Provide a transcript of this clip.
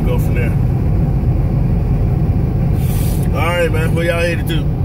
we'll go from there. All right, man. What y'all here to? do?